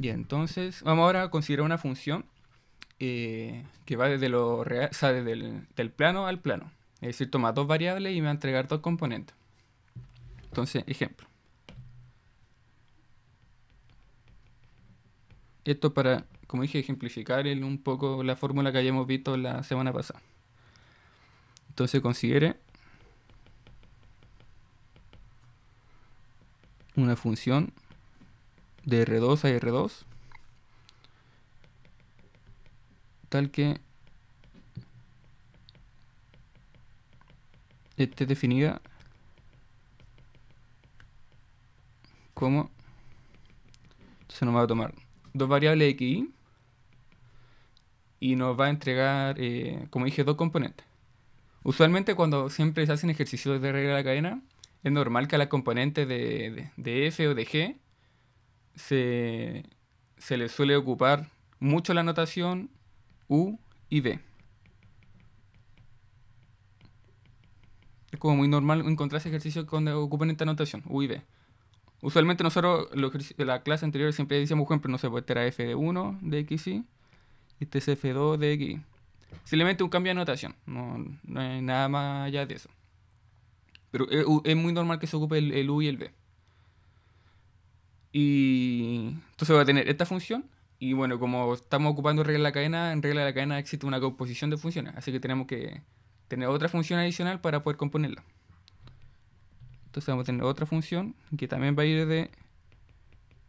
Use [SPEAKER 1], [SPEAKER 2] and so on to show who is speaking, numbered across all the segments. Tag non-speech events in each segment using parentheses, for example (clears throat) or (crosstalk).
[SPEAKER 1] Y entonces, vamos ahora a considerar una función eh, que va desde lo real, o sea, desde el del plano al plano. Es decir, toma dos variables y me va a entregar dos componentes. Entonces, ejemplo. Esto para, como dije, ejemplificar el- un poco la fórmula que habíamos visto la semana pasada. Entonces considere una función de R2 a R2 tal que esté definida como entonces nos va a tomar dos variables x y y nos va a entregar eh, como dije dos componentes. Usualmente cuando siempre se hacen ejercicios de regla de la cadena es normal que a las componentes de, de- de f o de g se, se les suele ocupar mucho la notación u y v es como muy normal encontrarse ejercicios donde ocupan esta notación u y v Usualmente nosotros, de la clase anterior siempre decíamos, por ejemplo, no sé, pues este era f de 1 de x y este es f2 de x. Simplemente un cambio de notación, no, no hay nada más allá de eso. Pero es, u- es muy normal que se ocupe el, el u y el v. Y entonces va a tener esta función. Y bueno, como estamos ocupando regla de la cadena, en regla de la cadena existe una composición de funciones. Así que tenemos que tener otra función adicional para poder componerla. Entonces vamos a tener otra función que también va a ir de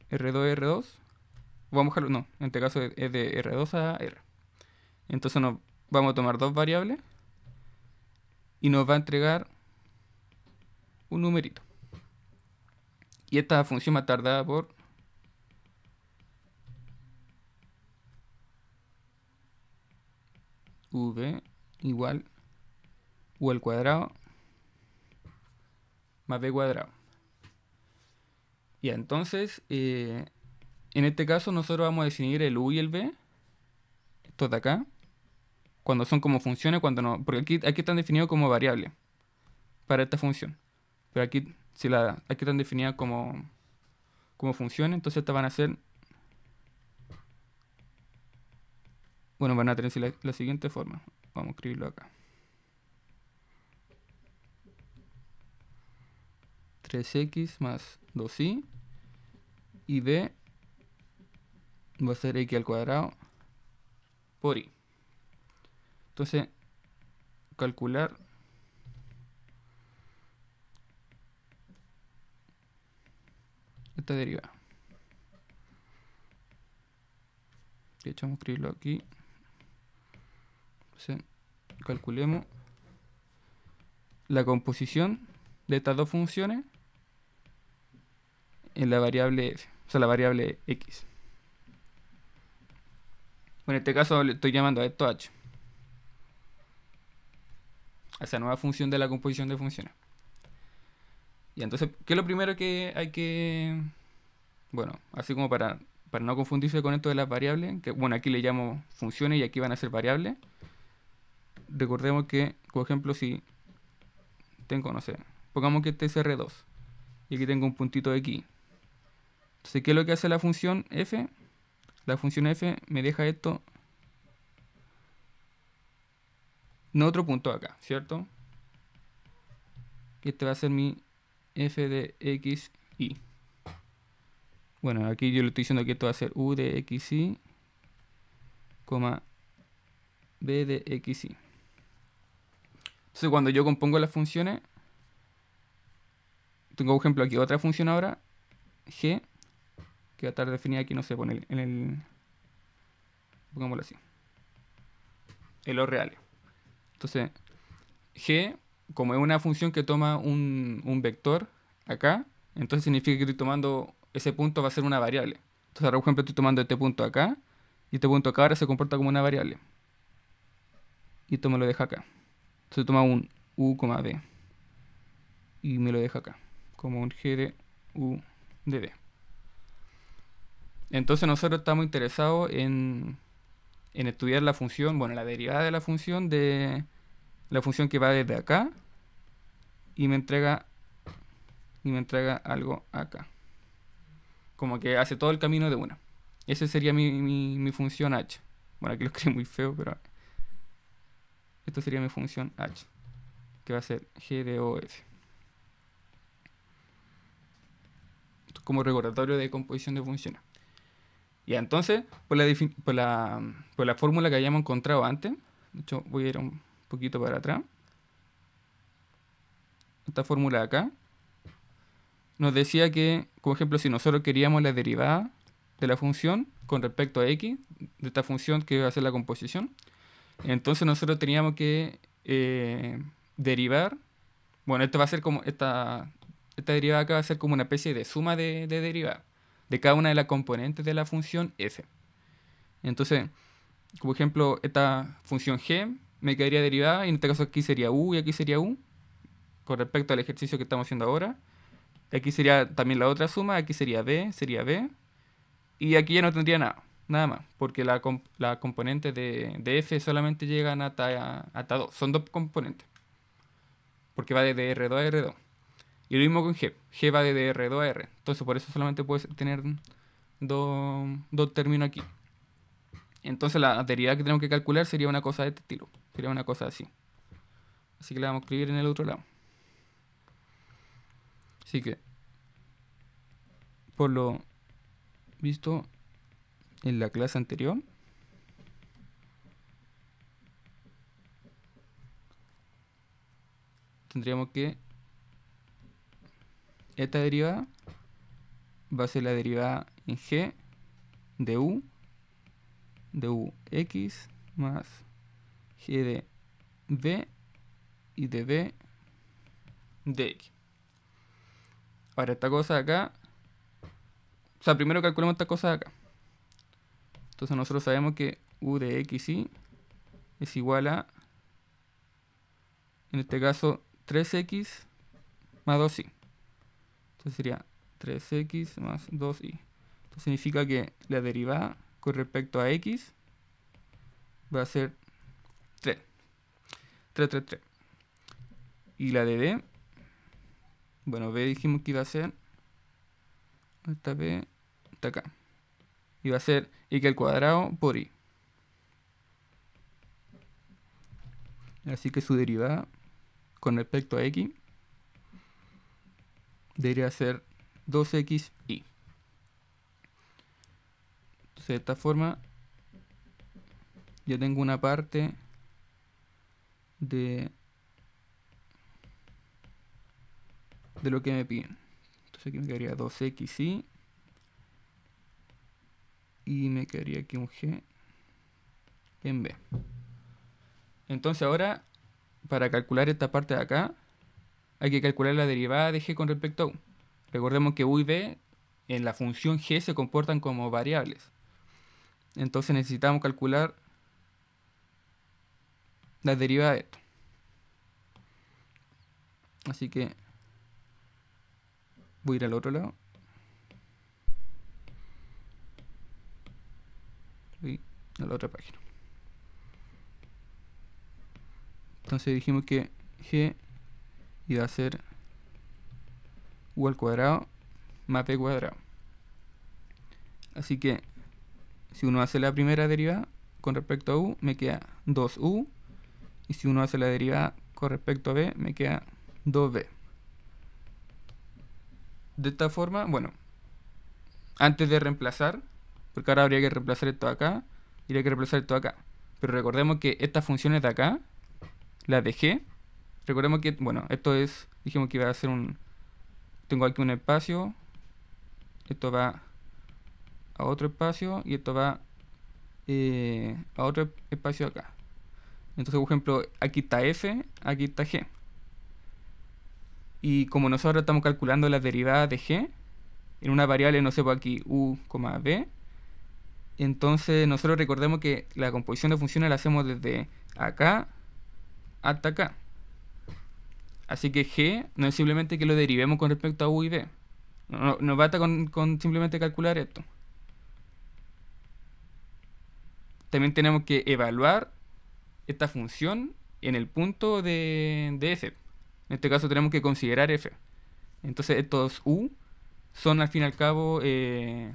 [SPEAKER 1] R2 a R2. Vamos a dejarlo, no, en este caso es de R2 a R. Entonces nos vamos a tomar dos variables y nos va a entregar un numerito. Y esta función va a tardar por v igual u al cuadrado más b cuadrado. Y entonces, eh, en este caso nosotros vamos a definir el u y el v, estos de acá, cuando son como funciones, cuando no, porque aquí, aquí están definidos como variables para esta función. Pero aquí, si la, aquí están definidas como, como funciones, entonces estas van a ser, bueno, van a tener la, la siguiente forma. Vamos a escribirlo acá. 3x más 2y y b va a ser x al cuadrado por y. Entonces, calcular esta derivada. De hecho, vamos a escribirlo aquí. Entonces, calculemos la composición de estas dos funciones en la variable f, o sea, la variable x. Bueno, en este caso le estoy llamando a esto h. A esa nueva función de la composición de funciones. Y entonces, ¿qué es lo primero que hay que... Bueno, así como para, para no confundirse con esto de las variables, que bueno, aquí le llamo funciones y aquí van a ser variables. Recordemos que, por ejemplo, si tengo, no sé, pongamos que este es R2 y aquí tengo un puntito de aquí. Entonces, ¿qué es lo que hace la función f? La función f me deja esto en otro punto acá, ¿cierto? Este va a ser mi f de x y. Bueno, aquí yo le estoy diciendo que esto va a ser u de x y, coma b de x y. Entonces, cuando yo compongo las funciones, tengo por ejemplo aquí otra función ahora, g, que va a estar definida aquí, no sé, pone en el. Pongámoslo así. En los reales. Entonces, g, como es una función que toma un, un vector acá, entonces significa que estoy tomando ese punto va a ser una variable. Entonces, ahora, por ejemplo, estoy tomando este punto acá, y este punto acá ahora se comporta como una variable. Y esto me lo deja acá. Entonces toma un u, b. Y me lo deja acá. Como un g de u de b. Entonces nosotros estamos interesados en, en estudiar la función, bueno, la derivada de la función de la función que va desde acá y me entrega y me entrega algo acá. Como que hace todo el camino de una. Ese sería mi, mi, función h. Bueno, aquí lo (laughs) escribí muy feo, pero... Esto sería mi función h. Que va a ser g de es como recordatorio de composición de funciones. Y entonces, por la, por la, por la fórmula que hayamos encontrado antes, de hecho voy a ir un poquito para atrás, esta fórmula acá, nos decía que, como ejemplo, si nosotros queríamos la derivada de la función con respecto a x, de esta función que va a ser la composición, entonces nosotros teníamos que eh, derivar, bueno, esto va a ser como, esta, esta derivada acá va a ser como una especie de suma de, de derivada de cada una de las componentes de la función f. Entonces, como ejemplo, esta función g me quedaría derivada, y en este caso aquí sería u y aquí sería u, con respecto al ejercicio que estamos haciendo ahora. Aquí sería también la otra suma, aquí sería b, sería b, y aquí ya no tendría nada, nada más, porque la, componente de, f solamente llegan hasta, hasta 2, son dos componentes, porque va de R2 a R2. Y lo mismo con G. G va de R2 a R. Entonces por eso solamente puedes tener dos, dos términos aquí. Entonces la derivada que tenemos que calcular sería una cosa de este estilo. Sería una cosa así. Así que la vamos a escribir en el otro lado. Así que, por lo visto en la clase anterior, tendríamos que esta derivada va a ser la derivada en g de u de u x más g de b y de b de x. Ahora esta cosa de acá, o sea, primero calculemos esta cosa de acá. Entonces nosotros sabemos que u de x y es igual a, en este caso, 3x más 2y. Entonces sería 3x más 2y. Esto significa que la derivada con respecto a x va a ser 3. 3, 3, 3. Y la de b, bueno, b dijimos que iba a ser, esta b está acá. Y va a ser y al cuadrado por y. Así que su derivada con respecto a x debería ser 2xy. Entonces de esta forma ya tengo una parte de de lo que me piden. Entonces aquí me quedaría 2xy y me quedaría aquí un g en b. Entonces ahora para calcular esta parte de acá hay que calcular la derivada de g con respecto a u. Recordemos que u y b en la función g se comportan como variables. Entonces necesitamos calcular la derivada de esto. Así que voy a ir al otro lado. Voy a la otra página. Entonces dijimos que g y va a ser u al cuadrado más b cuadrado. Así que si uno hace la primera derivada con respecto a u, me queda 2u. Y si uno hace la derivada con respecto a b, me queda 2b. De esta forma, bueno, antes de reemplazar, porque ahora habría que reemplazar esto acá, habría que reemplazar esto acá. Pero recordemos que estas funciones de acá, la de g, Recordemos que, bueno, esto es, dijimos que iba a ser un, tengo aquí un espacio, esto va a otro espacio y esto va eh, a otro espacio acá. Entonces, por ejemplo, aquí está f, aquí está g. Y como nosotros estamos calculando la derivada de g, en una variable, no sé, por aquí u, b, entonces nosotros recordemos que la composición de funciones la hacemos desde acá hasta acá. Así que g no es simplemente que lo derivemos con respecto a u y b. No, no basta con, simplemente calcular esto. También tenemos que evaluar esta función en el punto de, f. En este caso tenemos que considerar f. Entonces estos u son al fin y al cabo eh,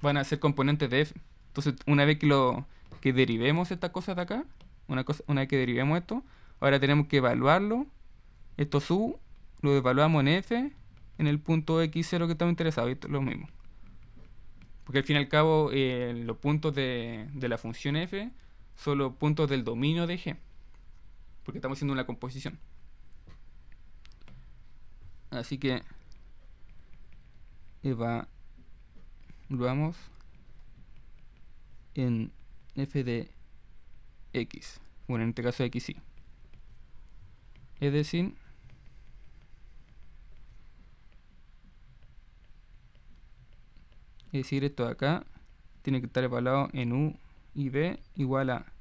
[SPEAKER 1] van a ser componentes de f. Entonces, una vez que lo que derivemos estas cosas de acá, una, cosa, una vez que derivemos esto, ahora tenemos que evaluarlo. Esto su lo evaluamos en f en el punto x0 que estamos interesados. Esto es lo mismo. Porque al fin y al cabo, eh, los puntos de, de la función f son los puntos del dominio de g. Porque estamos haciendo una composición. Así que evaluamos en f de x. Bueno, en este caso x sí. Es decir, es decir, esto de acá tiene que estar evaluado en u y b igual a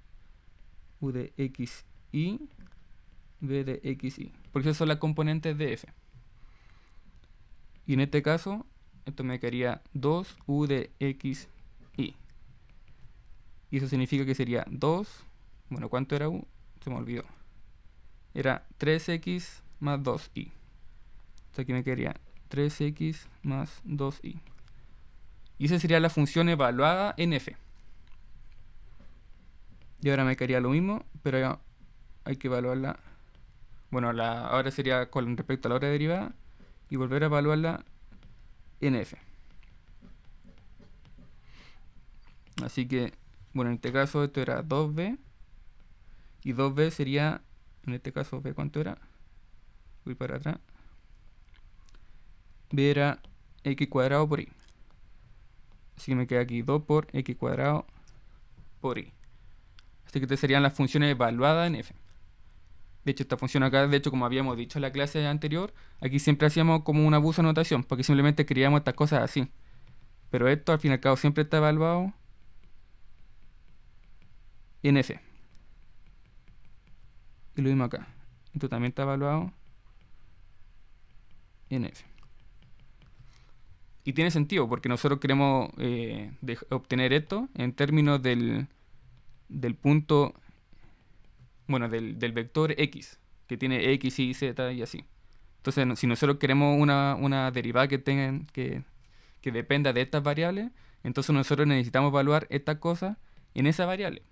[SPEAKER 1] u de x y b de x y. Porque esas son las componentes de f. Y en este caso, esto me quedaría 2u de x y. Y eso significa que sería 2, bueno, ¿cuánto era u? Se me olvidó. Era 3x más 2y. Entonces aquí me quedaría 3x más 2y. Y esa sería la función evaluada en f. Y ahora me quedaría lo mismo, pero hay que evaluarla. Bueno, la, ahora sería con respecto a la hora derivada y volver a evaluarla en f. Así que, bueno, en este caso esto era 2b. Y 2b sería, en este caso, b cuánto era. Voy para atrás. b era x cuadrado por y. Así que me queda aquí 2 por x cuadrado por y. Así que estas serían las funciones evaluadas en f. De hecho, esta función acá, de hecho, como habíamos dicho en la clase anterior, aquí siempre hacíamos como un abuso de notación, porque simplemente queríamos estas cosas así. Pero esto, al fin y al cabo, siempre está evaluado en F. Y lo mismo acá. Esto también está evaluado en F. Y tiene sentido, porque nosotros queremos eh, obtener esto en términos del, del punto bueno, del, vector x, que tiene x, y, z y así. Entonces, si nosotros queremos una, derivada que, tenga, que, dependa de estas variables, entonces nosotros necesitamos evaluar esta cosa en esa variable.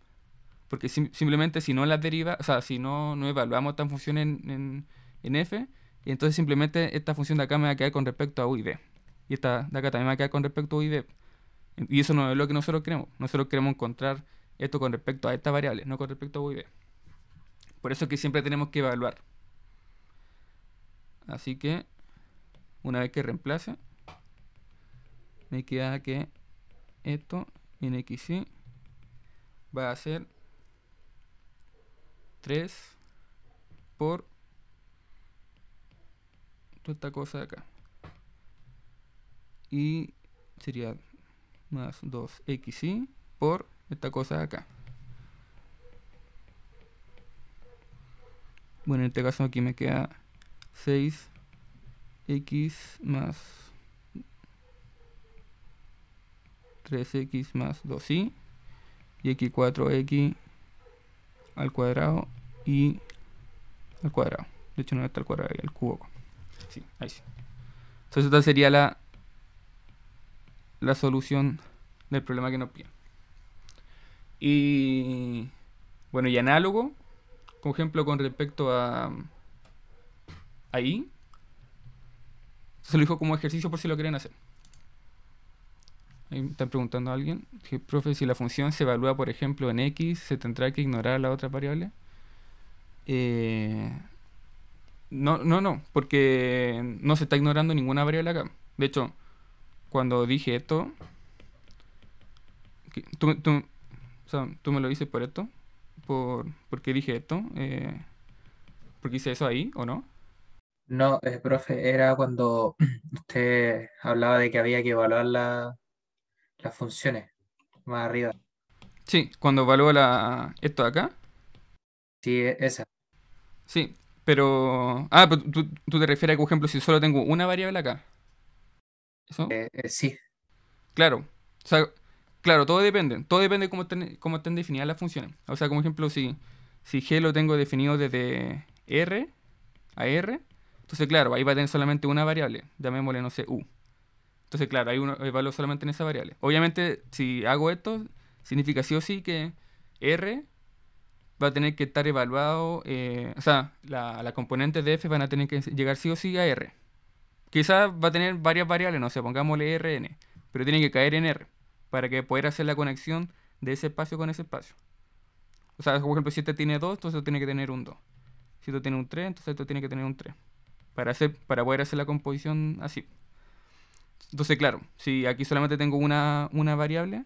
[SPEAKER 1] Porque simplemente si no las deriva, o sea, si no, no evaluamos esta función en, en, f, entonces simplemente esta función de acá me va a quedar con respecto a u y b. Y esta de acá también va a quedar con respecto a u y eso no es lo que nosotros queremos. Nosotros queremos encontrar esto con respecto a esta variable, no con respecto a u y b. Por eso es que siempre tenemos que evaluar. Así que, una vez que reemplace, me queda que esto en xy va a ser 3 por esta cosa de acá. Y sería más 2xy por esta cosa de acá. Bueno, en este caso aquí me queda 6x más 3x más 2y y aquí 4x al cuadrado y al cuadrado. De hecho no está al cuadrado, al cubo. Sí, ahí sí. Entonces esta sería la, la solución del problema que nos piden. Y bueno, y análogo, por ejemplo, con respecto a ahí, se lo dijo como ejercicio por si lo quieren hacer. Ahí están preguntando a alguien, que, profe, si la función se evalúa, por ejemplo, en x, ¿se tendrá que ignorar la otra variable? Eh, no, no, no, porque no se está ignorando ninguna variable acá. De hecho, cuando dije esto, tú, tú, tú me lo dices por esto, por, qué dije esto? Eh, ¿Por qué hice eso ahí o no?
[SPEAKER 2] No, eh, profe, era cuando (clears throat) usted hablaba de que había que evaluar las funciones más arriba.
[SPEAKER 1] Sí, cuando evalúo la, esto de acá.
[SPEAKER 2] Sí, e, esa.
[SPEAKER 1] Sí, pero... Ah, pero tú, te refieres a por ejemplo, si solo tengo una variable acá.
[SPEAKER 2] ¿Eso? Eh, sí.
[SPEAKER 1] Claro. O sea, Claro, todo depende. Todo depende de cómo estén, cómo estén definidas las funciones. O sea, como ejemplo, si, si G lo tengo definido desde R a R, entonces claro, ahí va a tener solamente una variable, llamémosle, no sé, U. Entonces, claro, hay uno evalúo solamente en esa variable. Obviamente, si hago esto, significa sí o sí que R va a tener que estar evaluado, eh, o sea, la, la componente de F van a tener que llegar sí o sí a R. Quizás va a tener varias variables, no sé, pongámosle RN, pero tiene que caer en R para que poder hacer la conexión de ese espacio con ese espacio. O sea, por ejemplo, si este tiene 2, entonces tiene que tener un 2. Si esto tiene un 3, entonces esto tiene que tener un 3. Para, hacer, para poder hacer la composición así. Entonces, claro, si aquí solamente tengo una, una variable,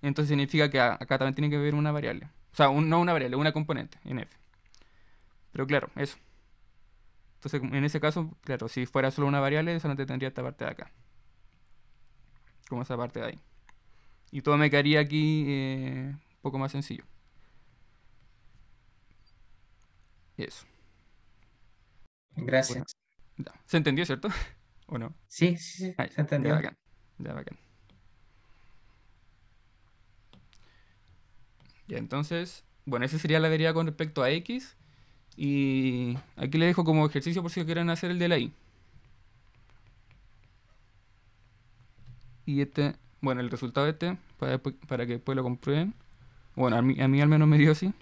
[SPEAKER 1] entonces significa que acá también tiene que haber una variable. O sea, no una variable, una componente en F. Pero claro, eso. Entonces, en ese caso, claro, si fuera solo una variable, solamente tendría esta parte de acá. Como esa parte de ahí. Y todo me quedaría aquí eh, un poco más sencillo. Eso.
[SPEAKER 2] Gracias.
[SPEAKER 1] ¿Se entendió, cierto? (laughs) ¿O no?
[SPEAKER 2] Sí, sí, sí. se entendió.
[SPEAKER 1] Ya bacán. Ya bacán. Ya, entonces, bueno, esa sería la deriva con respecto a x. Y aquí le dejo como ejercicio por si quieren hacer el de la y. Y este, bueno, el resultado este, para, para que después lo comprueben. Bueno, a mí, a mí al menos me dio así.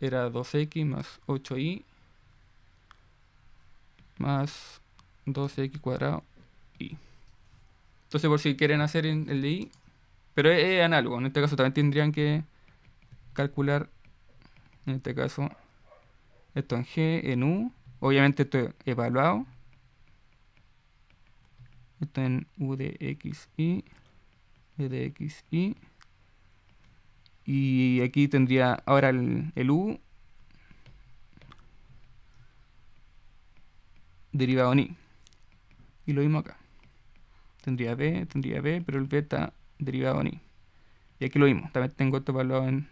[SPEAKER 1] Era 2x más 8y más 12x cuadrado y. Entonces, por si quieren hacer el de y, pero es, análogo. En este caso también tendrían que calcular, en este caso, esto en G, en U. Obviamente esto es evaluado. Esto en U de X, Y, E de X, Y. Y aquí tendría ahora el, el U derivado en I. Y lo mismo acá. Tendría B, tendría B, pero el B está derivado en I. Y aquí lo mismo. También tengo esto evaluado en,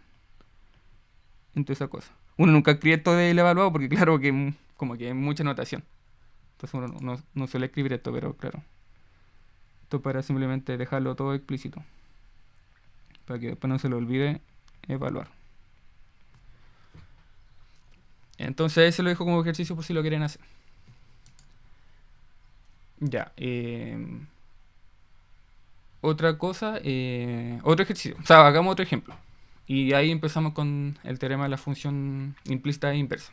[SPEAKER 1] en toda esa cosa. Uno nunca escribe esto del evaluado porque claro que como que hay mucha notación. Entonces uno no, no suele escribir esto, pero claro. Esto para simplemente dejarlo todo explícito. Para que después no se lo olvide evaluar. Entonces ese lo dejo como ejercicio por si lo quieren hacer. Ya. Em, otra cosa, eh, otro ejercicio. O sea, hagamos otro ejemplo. Y ahí empezamos con el teorema de la función implícita e inversa.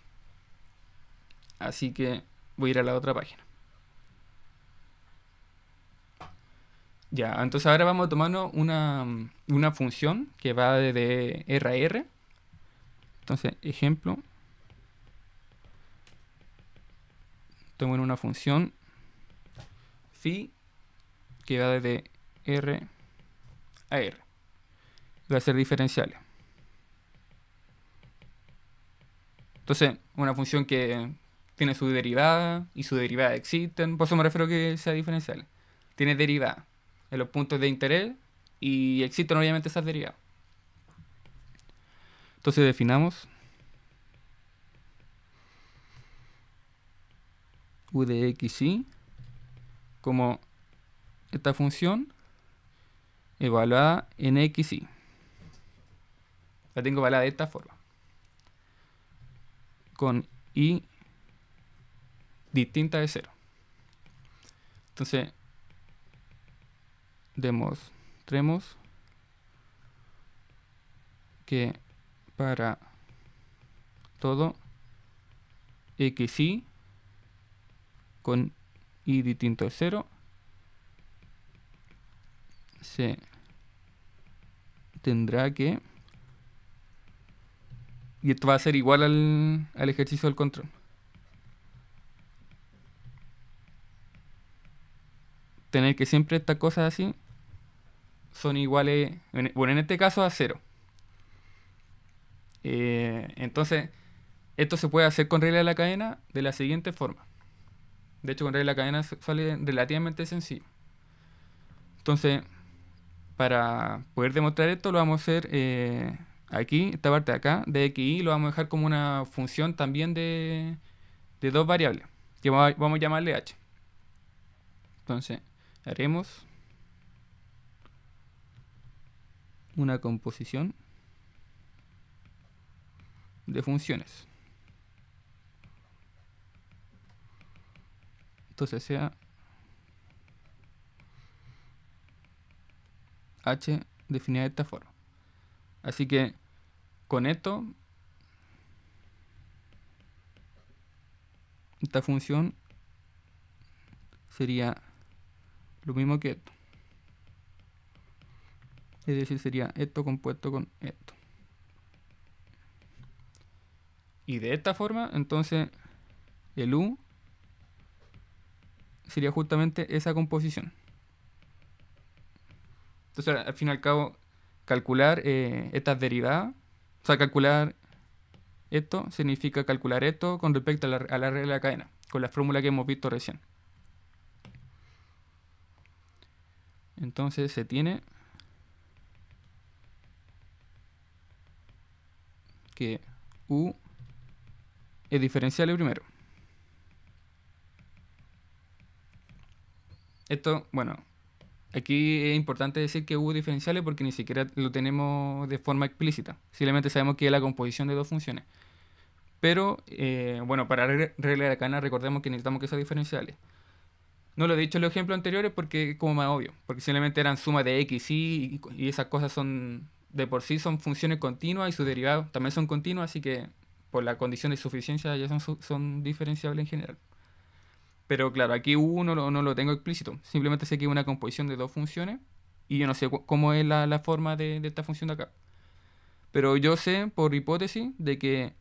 [SPEAKER 1] Así que voy a ir a la otra página. Ya, entonces ahora vamos a una, una función que va de R. Entonces, ejemplo. Tomo una función phi que va desde R a R. Va a ser diferencial. Entonces, una función que tiene su derivada y su derivada existen, por eso me refiero a que sea diferencial. Tiene derivada en los puntos de interés y existen obviamente esas derivadas. Entonces definamos u de x y como esta función evaluada en x y. La tengo evaluada de esta forma. Con y distinta de 0. Entonces, demostremos que para todo x y con y distinto de 0 se tendrá que y esto va a ser igual al, al ejercicio del control. Tener que siempre estas cosas así son iguales bueno en este caso a 0 eh, entonces esto se puede hacer con regla de la cadena de la siguiente forma. De hecho, con regla de la cadena sale relativamente sencillo. Entonces, para poder demostrar esto, lo vamos a hacer eh, aquí, esta parte de acá, de x y lo vamos a dejar como una función también de, de dos variables, que vamos a llamarle h. Entonces, haremos una composición de funciones. Entonces sea h definida de esta forma. Así que con esto, esta función sería lo mismo que esto. Es decir, sería esto compuesto con esto. Y de esta forma, entonces, el U sería justamente esa composición. Entonces, al fin y al cabo, calcular eh, estas derivadas, o sea, calcular esto significa calcular esto con respecto a la, a la regla de la cadena, con la fórmula que hemos visto recién. Entonces se tiene que U es diferenciable primero. Esto, bueno, aquí es importante decir que U es diferenciable porque ni siquiera lo tenemos de forma explícita. Simplemente sabemos que es la composición de dos funciones. Pero, eh, bueno, para regla de la cadena recordemos que necesitamos que sea diferenciable. No lo he dicho en los ejemplos anteriores porque es como más obvio. Porque simplemente eran suma de x, y, y esas cosas son de por sí son funciones continuas y sus derivados también son continuos, así que por la condición de suficiencia ya son, son diferenciables en general. Pero claro, aquí U no, lo tengo explícito. Simplemente sé que es una composición de dos funciones y yo no sé cómo es la, la forma de, esta función de acá. Pero yo sé, por hipótesis, de que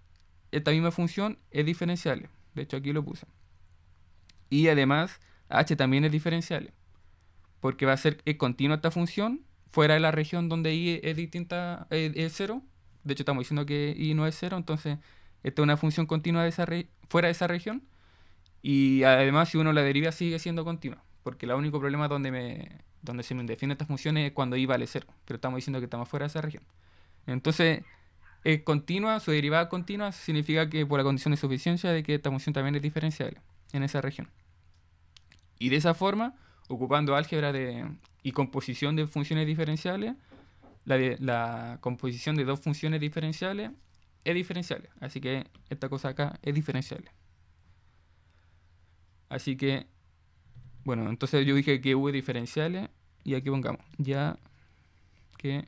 [SPEAKER 1] esta misma función es diferenciable. De hecho, aquí lo puse. Y además, h también es diferenciable. Porque va a ser es continua esta función fuera de la región donde i es distinta, es, cero. De hecho, estamos diciendo que i no es cero. Entonces, esta es una función continua de esa fuera de esa región. Y además, si uno la deriva, sigue siendo continua. Porque el único problema donde, me, donde se me define esta función es cuando i vale cero. Pero estamos diciendo que estamos fuera de esa región. Entonces, es continua, su derivada continua, significa que por la condición de suficiencia de que esta función también es diferenciable en esa región. Y de esa forma, ocupando álgebra de, y composición de funciones diferenciales, la, la composición de dos funciones diferenciales es diferenciable. Así que esta cosa acá es diferenciable. Así que, bueno, entonces yo dije que U es diferenciable y aquí pongamos ya que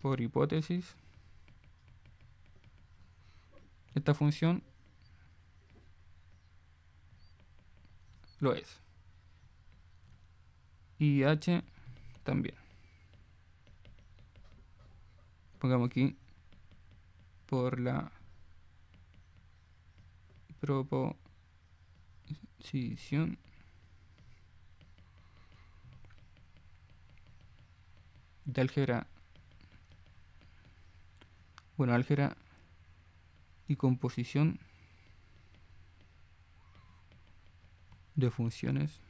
[SPEAKER 1] por hipótesis esta función lo es. Y h también. Pongamos aquí por la proposición de álgebra bueno álgebra y composición de funciones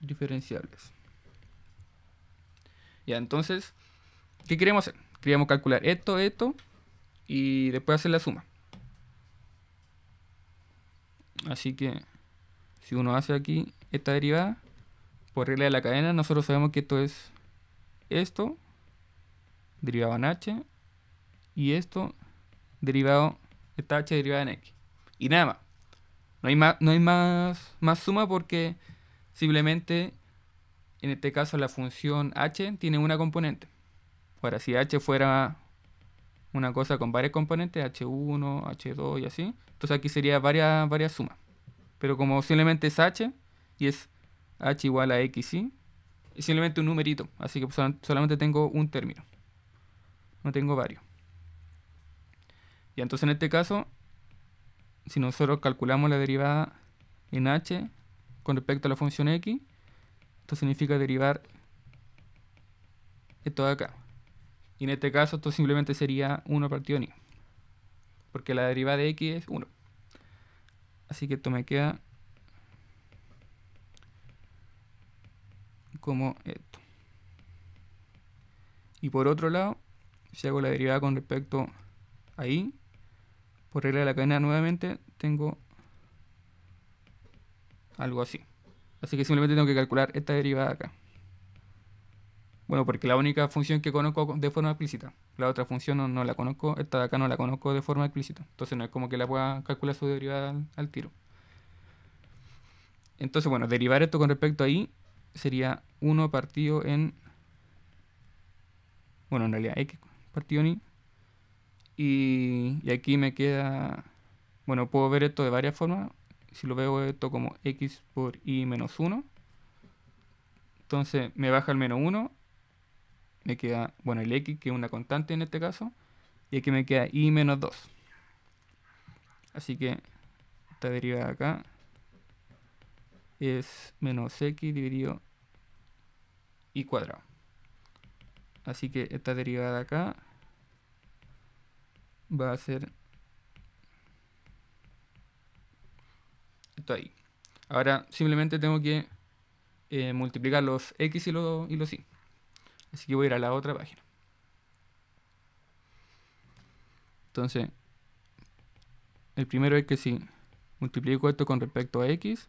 [SPEAKER 1] diferenciables. Ya, entonces, ¿qué queremos hacer? Queríamos calcular esto, esto y después hacer la suma. Así que, si uno hace aquí esta derivada, por regla de la cadena, nosotros sabemos que esto es esto derivado en h y esto derivado, esta h derivada en x. Y nada más. No hay más, no hay más, más suma porque simplemente en este caso la función h tiene una componente. Ahora, si h fuera una cosa con varias componentes, h1, h2 y así, entonces aquí sería varias, varias sumas. Pero como simplemente es h y es h igual a x, es simplemente un numerito, así que solamente tengo un término. No tengo varios. Y entonces en este caso, si nosotros calculamos la derivada en h con respecto a la función x, esto significa derivar esto de acá. Y en este caso esto simplemente sería 1 partido y. Porque la derivada de x es 1. Así que esto me queda como esto. Y por otro lado, si hago la derivada con respecto a y, por regla de la cadena nuevamente, tengo algo así. Así que simplemente tengo que calcular esta derivada acá. Bueno, porque la única función que conozco de forma explícita. La otra función no, la conozco, esta de acá no la conozco de forma explícita. Entonces no es como que la pueda calcular su derivada al, tiro. Entonces, bueno, derivar esto con respecto a y sería 1 partido en... Bueno, en realidad x partido en y. Y, y aquí me queda... Bueno, puedo ver esto de varias formas. Si lo veo esto como x por y menos 1. Entonces me baja el menos 1. Me queda, bueno, el x, que es una constante en este caso. Y aquí me queda y menos 2. Así que esta derivada de acá es menos x dividido y cuadrado. Así que esta derivada de acá va a ser esto ahí. Ahora simplemente tengo que eh, multiplicar los x y los, y los y. Así que voy a ir a la otra página. Entonces, el primero es que si multiplico esto con respecto a x,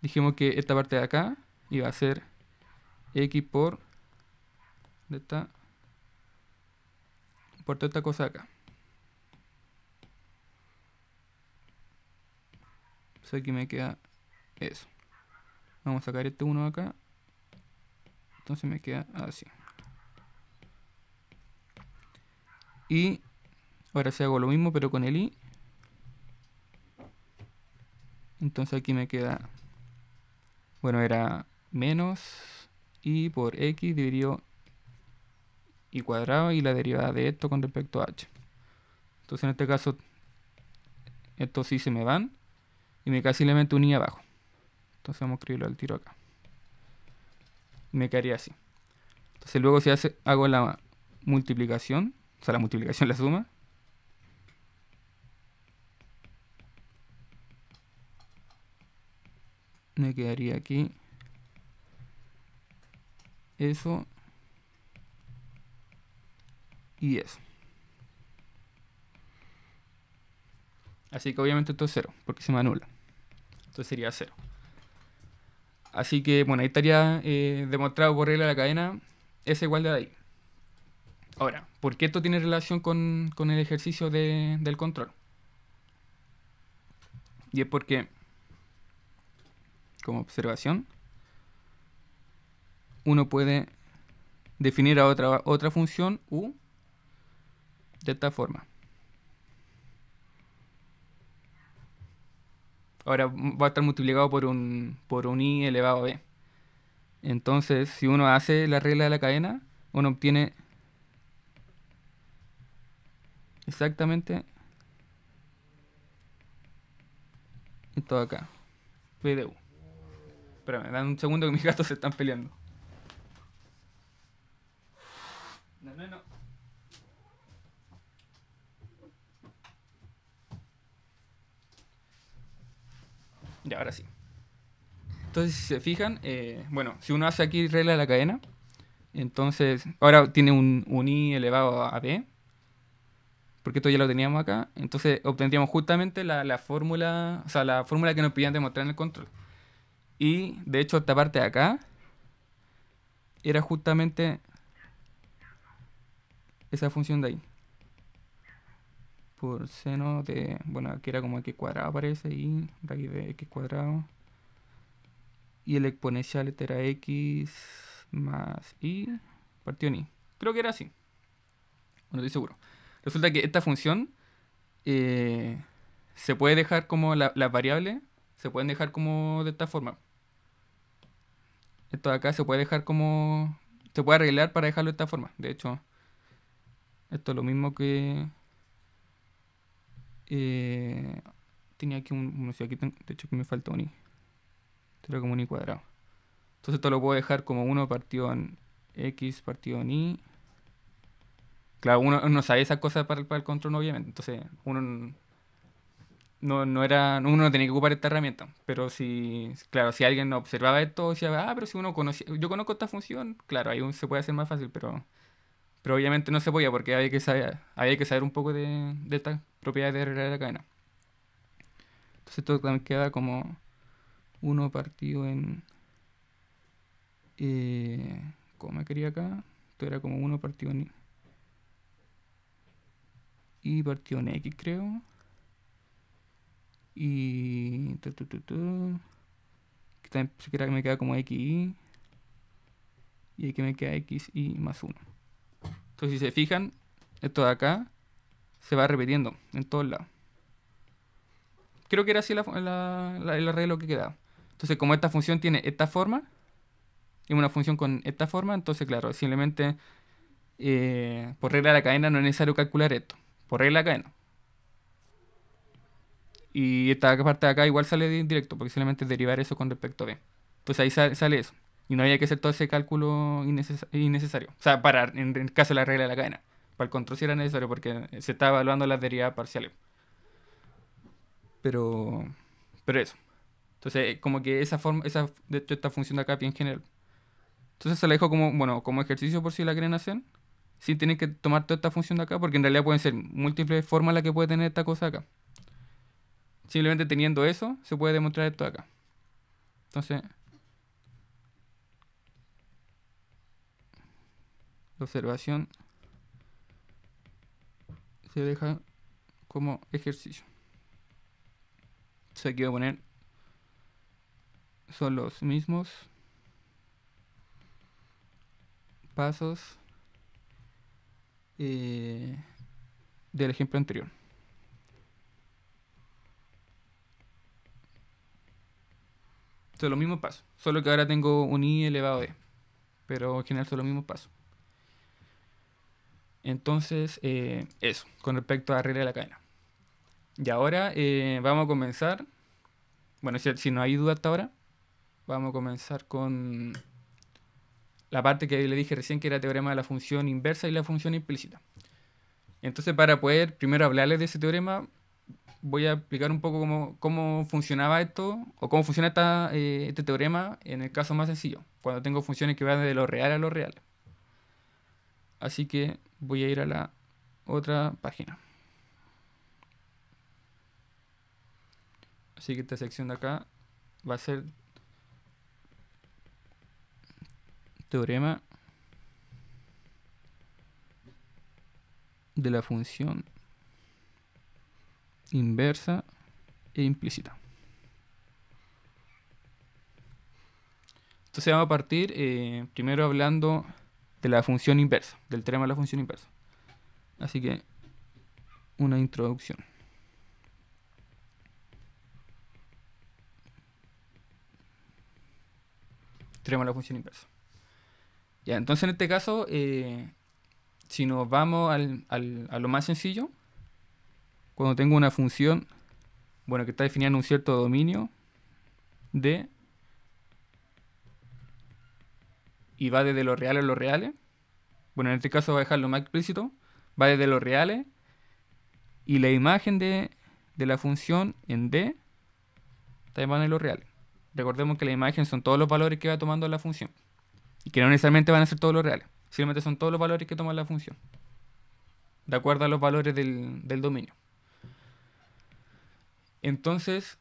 [SPEAKER 1] dijimos que esta parte de acá iba a ser x por esta por toda esta cosa acá. Entonces aquí me queda eso. Vamos a sacar este 1 acá. Entonces me queda así. Y ahora si hago lo mismo pero con el i. Entonces aquí me queda, bueno, era menos i por x dividido y cuadrado y la derivada de esto con respecto a h. Entonces en este caso estos sí se me van y me queda simplemente un i abajo. Entonces vamos a escribirlo al tiro acá. Me quedaría así. Entonces luego si hace, hago la multiplicación, o sea la multiplicación, (laughs) la suma. Me quedaría aquí eso y eso. Así que obviamente esto es 0, porque se me anula. Entonces sería 0. Así que, bueno, ahí estaría eh, demostrado por regla de la cadena esa igualdad ahí. Ahora, ¿por qué esto tiene relación con, con el ejercicio de, del control? Y es porque, como observación, uno puede definir a otra, otra función u de esta forma. Ahora va a estar multiplicado por un, por un i elevado a b. Entonces, si uno hace la regla de la cadena, uno obtiene exactamente esto de acá. P de u. Espérame, dan un segundo que mis gatos se están peleando. No, no, no. Ya, ahora sí. Entonces, si se fijan, eh, bueno, si uno hace aquí regla de la cadena, entonces, ahora tiene un, un i elevado a b, porque esto ya lo teníamos acá, entonces obtendríamos justamente la, la fórmula, o sea, la fórmula que nos pedían demostrar en el control. Y, de hecho, esta parte de acá era justamente esa función de ahí por seno de, bueno, aquí era como x cuadrado aparece y raíz de x cuadrado. Y el exponencial este era x más y partido en y. Creo que era así. Bueno, estoy seguro. Resulta que esta función eh, se puede dejar como las la variables, se pueden dejar como de esta forma. Esto de acá se puede dejar como... Se puede arreglar para dejarlo de esta forma. De hecho, esto es lo mismo que eh, tenía aquí un, no sé, aquí de hecho que me falta un i. Esto era como un i cuadrado. Entonces esto lo puedo dejar como 1 partido en x partido en y. Claro, uno no sabe esas cosas para, para el control, obviamente. Entonces uno no, no era, uno no tenía que ocupar esta herramienta. Pero si, claro, si alguien observaba esto, decía, ah, pero si uno conocía, yo conozco esta función, claro, ahí se puede hacer más fácil, pero pero obviamente no se podía porque había que saber, había que saber un poco de, de estas propiedades de la cadena. Entonces esto también queda como 1 partido en... Eh, ¿Cómo me quería acá? Esto era como 1 partido en... Y partido en X creo. Y... Esta siquiera me queda como xy. Y aquí me queda xy más 1. Entonces, si se fijan, esto de acá se va repitiendo en todos lados. Creo que era así la, la, el arreglo que quedaba. Entonces, como esta función tiene esta forma, y una función con esta forma, entonces, claro, simplemente eh, por regla de la cadena no es necesario calcular esto. Por regla de la cadena. Y esta parte de acá igual sale directo, porque simplemente derivar eso con respecto a b. Pues ahí sale, eso. Y no había que hacer todo ese cálculo innecesario. O sea, para, en el caso de la regla de la cadena. Para el control sí era necesario, porque se está evaluando las derivadas parciales. Pero, pero eso. Entonces, como que esa forma, esa, de hecho, esta función de acá bien general. Entonces se la dejo como, bueno, como ejercicio por si la quieren hacer. Sin tener que tomar toda esta función de acá, porque en realidad pueden ser múltiples formas las que puede tener esta cosa acá. Simplemente teniendo eso, se puede demostrar esto acá. Entonces, observación se deja como ejercicio. Entonces aquí voy a poner son los mismos pasos eh, del ejemplo anterior. Son los mismos pasos, solo que ahora tengo un i elevado a e, pero en general son los mismos pasos. Entonces, eh, eso, con respecto a la regla de la cadena. Y ahora eh, vamos a comenzar, bueno, si, si, no hay duda hasta ahora, vamos a comenzar con la parte que le dije recién que era el teorema de la función inversa y la función implícita. Entonces, para poder primero hablarles de ese teorema, voy a explicar un poco cómo, cómo funcionaba esto, o cómo funciona esta, eh, este teorema en el caso más sencillo, cuando tengo funciones que van de lo real a lo real. Así que voy a ir a la otra página. Así que esta sección de acá va a ser teorema de la función inversa e implícita. Entonces vamos a partir eh, primero hablando de la función inversa, del teorema de la función inversa. Así que una introducción. Teorema de la función inversa. Ya, entonces en este caso, eh, si nos vamos al, a lo más sencillo, cuando tengo una función, bueno, que está definida en un cierto dominio de y va desde lo real a lo reales. Bueno, en este caso voy a dejarlo más explícito. Va desde lo reales y la imagen de, de la función en D también va en lo reales. Recordemos que la imagen son todos los valores que va tomando la función. Y que no necesariamente van a ser todos los reales. Simplemente son todos los valores que toma la función. De acuerdo a los valores del, dominio. Entonces,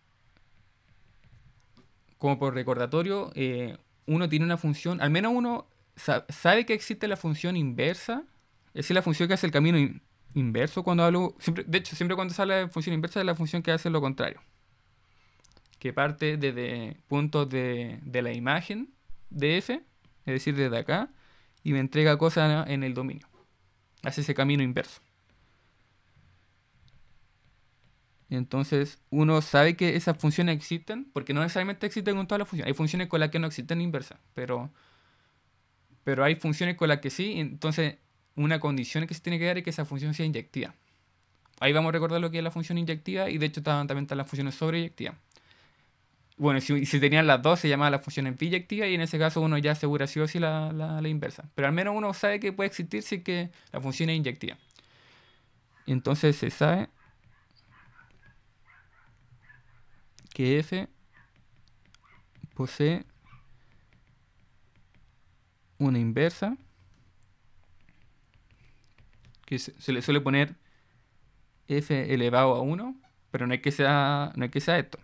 [SPEAKER 1] como por recordatorio, eh, uno tiene una función, al menos uno sabe que existe la función inversa, es decir, la función que hace el camino inverso cuando hablo, de hecho, siempre cuando habla de función inversa es la función que hace lo contrario, que parte desde puntos de, de la imagen de f, es decir, desde acá, y me entrega cosas en el dominio, hace ese camino inverso. Entonces, uno sabe que esas funciones existen, porque no necesariamente existen con todas las funciones. Hay funciones con las que no existen inversas, pero, pero hay funciones con las que sí. Entonces, una condición que se tiene que dar es que esa función sea inyectiva. Ahí vamos a recordar lo que es la función inyectiva y de hecho también están las funciones sobreyectivas. Bueno, si, si tenían las dos se llamaba la función biyectiva y en ese caso uno ya asegura sí o sí la, la, inversa. Pero al menos uno sabe que puede existir si que la función es inyectiva. Entonces se sabe que f posee una inversa que se, le suele poner f elevado a 1, pero no es que sea, no es que sea esto.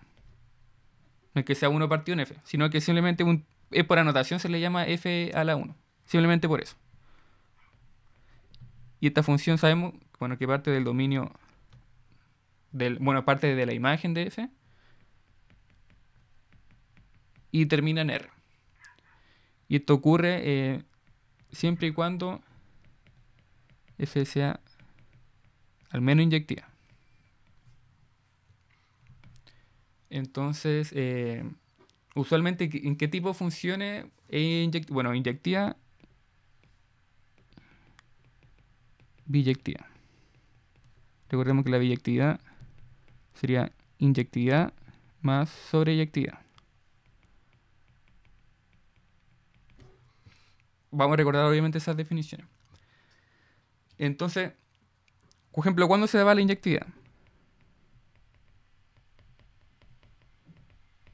[SPEAKER 1] No es que sea 1 partido en f, sino que simplemente un, es por anotación se le llama f a la 1. Simplemente por eso. Y esta función sabemos, bueno, que parte del dominio del, bueno, parte de la imagen de f y termina en R. Y esto ocurre eh, siempre y cuando f sea al menos inyectiva. Entonces, eh, usualmente, ¿en qué tipo de funciones? bueno, inyectiva, biyectiva. Recordemos que la biyectividad sería inyectividad más sobreyectividad. Vamos a recordar obviamente esas definiciones. Entonces, por ejemplo, ¿cuándo se da la inyectividad?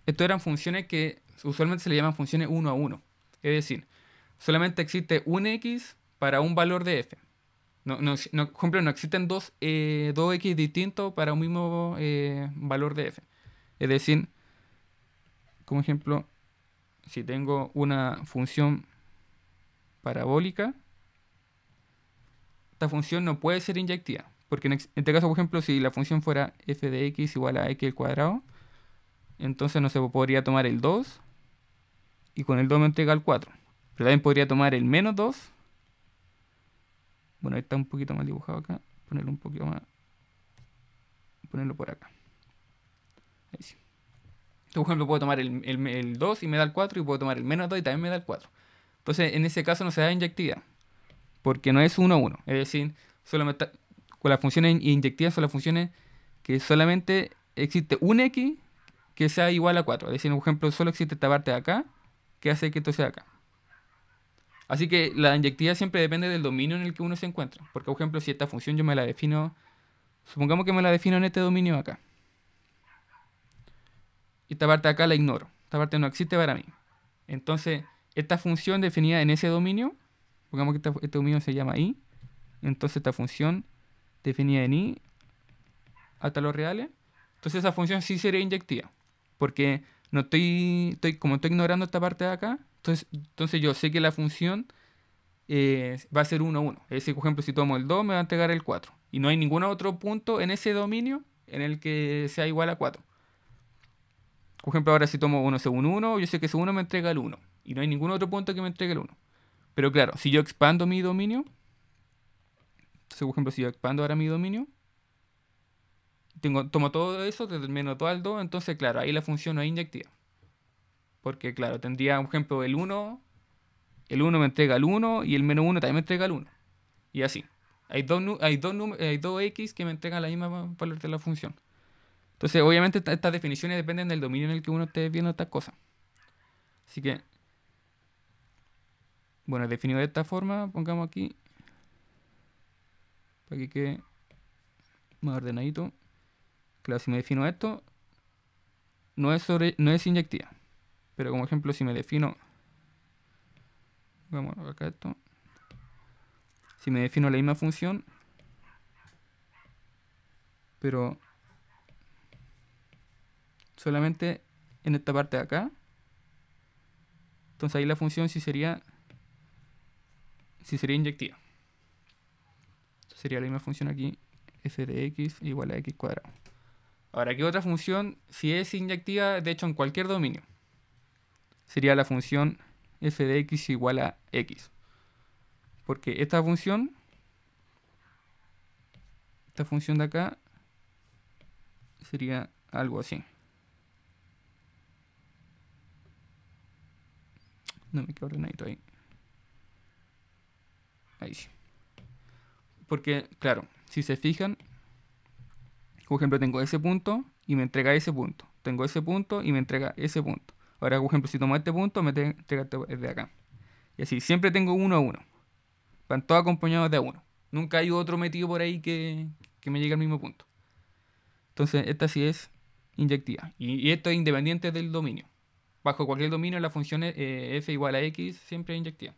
[SPEAKER 1] Esto eran funciones que usualmente se le llaman funciones 1 a 1. Es decir, solamente existe un x para un valor de f. No, no, por ejemplo, no existen dos, eh, x distintos para un mismo eh, valor de f. Es decir, como ejemplo, si tengo una función parabólica, esta función no puede ser inyectiva. Porque en este caso, por ejemplo, si la función fuera f de x igual a x al cuadrado, entonces no se podría tomar el 2 y con el 2 me entrega el 4. Pero también podría tomar el menos 2. Bueno, está un poquito más dibujado acá. Ponerlo un poquito más. Ponerlo por acá. Ahí sí. por ejemplo, puedo tomar el, el, 2 y me da el 4 y puedo tomar el menos 2 y también me da el 4. Entonces, en ese caso no se da inyectividad. Porque no es 1 1. Es decir, solamente, con las funciones inyectivas son las funciones que solamente existe un x que sea igual a 4. Es decir, por ejemplo, solo existe esta parte de acá que hace que esto sea acá. Así que la inyectividad siempre depende del dominio en el que uno se encuentra. Porque, por ejemplo, si esta función yo me la defino, supongamos que me la defino en este dominio acá. Y esta parte de acá la ignoro. Esta parte no existe para mí. Entonces, esta función definida en ese dominio, supongamos que este dominio se llama i, entonces esta función definida en i hasta los reales, entonces esa función sí sería inyectiva. Porque no estoy, estoy, como estoy ignorando esta parte de acá, entonces, entonces yo sé que la función eh, va a ser 1, 1. Es decir, por ejemplo, si tomo el 2, me va a entregar el 4. Y no hay ningún otro punto en ese dominio en el que sea igual a 4. Por ejemplo, ahora si tomo 1 según 1, yo sé que ese 1 me entrega el 1. Y no hay ningún otro punto que me entregue el 1. Pero claro, si yo expando mi dominio, entonces por ejemplo, si yo expando ahora mi dominio, tengo, tomo todo eso, determino todo al 2, entonces claro, ahí la función no es inyectiva. Porque claro, tendría, por ejemplo, el 1, el 1 me entrega el 1 y el menos 1 también me entrega el 1. Y así. Hay dos, hay dos, hay dos x que me entregan la misma valor de la función. Entonces, obviamente, estas definiciones dependen del dominio en el que uno esté viendo estas cosas. Así que, bueno, definido de esta forma, pongamos aquí, para que quede más ordenadito. Claro, si me defino esto, no es, sobre, no es inyectiva. Pero como ejemplo, si me defino... Vamos acá esto. Si me defino la misma función, pero solamente en esta parte de acá, entonces ahí la función sí sería sí sería inyectiva. sería la misma función aquí, f de x igual a x cuadrado. Ahora, ¿qué otra función? Si es inyectiva, de hecho, en cualquier dominio, sería la función f de x igual a x. Porque esta función, esta función de acá, sería algo así. No me quedo ordenadito ahí. Ahí sí. Porque, claro, si se fijan, por ejemplo, tengo ese punto y me entrega ese punto. Tengo ese punto y me entrega ese punto. Ahora, por ejemplo, si tomo este punto, me entrega este de acá. Y así, siempre tengo uno a uno. Van todos acompañados de uno. Nunca hay otro metido por ahí que, me llegue al mismo punto. Entonces, esta sí es inyectiva. Y, esto es independiente del dominio. Bajo cualquier dominio, la función eh, f igual a x siempre es inyectiva.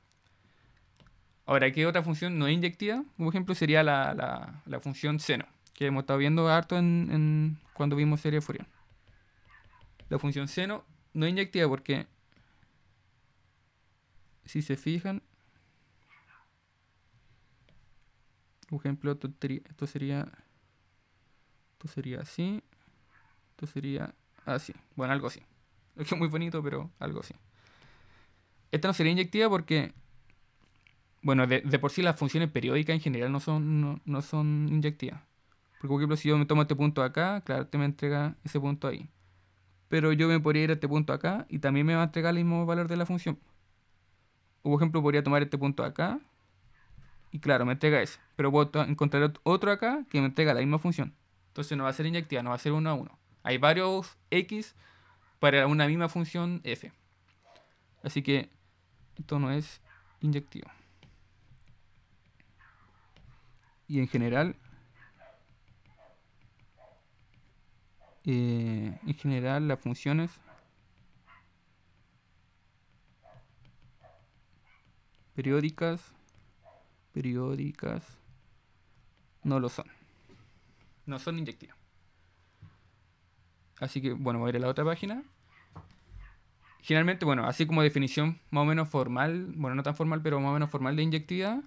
[SPEAKER 1] Ahora, ¿qué otra función no inyectiva? Como ejemplo, sería la, la función seno que hemos estado viendo harto en, cuando vimos serie de Fourier. La función seno no inyectiva porque si se fijan, por ejemplo, esto, sería esto sería así, esto sería así, bueno, algo así. (laughs) Es es muy bonito, pero algo así. Esta no sería inyectiva porque, bueno, de, por sí las funciones periódicas en general no son, no, son inyectivas. Porque, por ejemplo, si yo me tomo este punto acá, claro, te me entrega ese punto ahí. Pero yo me podría ir a este punto acá y también me va a entregar el mismo valor de la función. O, por ejemplo, podría tomar este punto acá y, claro, me entrega ese. Pero puedo encontrar otro acá que me entrega la misma función. Entonces no va a ser inyectiva, no va a ser uno a uno. Hay varios x para una misma función f. Así que esto no es inyectivo. Y en general, eh, en general las funciones periódicas, periódicas, no lo son. No son inyectivas. Así que, bueno, voy a ir a la otra página. Generalmente, bueno, así como definición más o menos formal, bueno, no tan formal, pero más o menos formal de inyectividad.